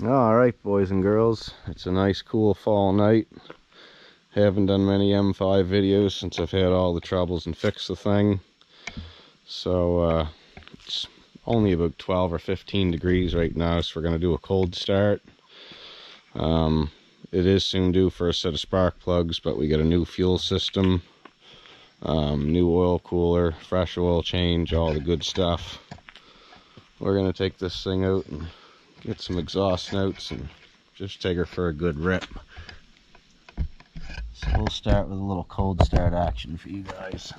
All right, boys and girls, it's a nice cool fall night. Haven't done many M5 videos since I've had all the troubles and fixed the thing. So uh, it's only about 12 or 15 degrees right now, so we're gonna do a cold start. Um, it is soon due for a set of spark plugs, but we get a new fuel system, um, new oil cooler, fresh oil change, all the good stuff. We're gonna take this thing out and get some exhaust notes and just take her for a good rip. So we'll start with a little cold start action for you guys.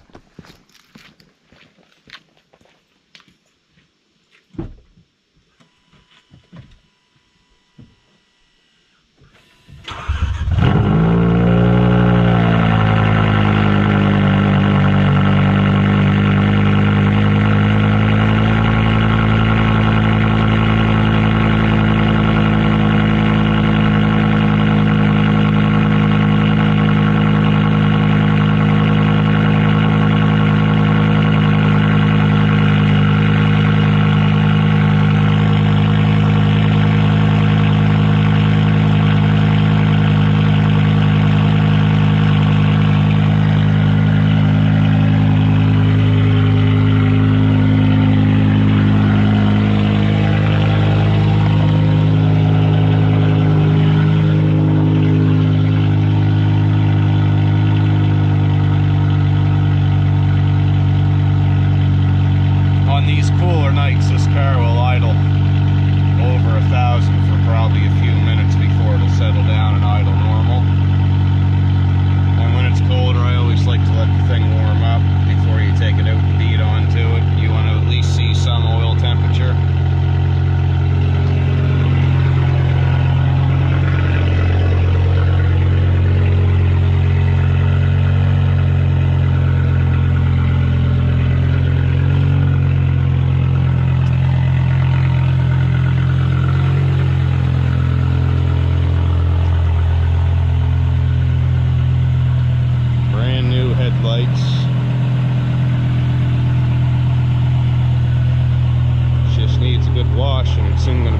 person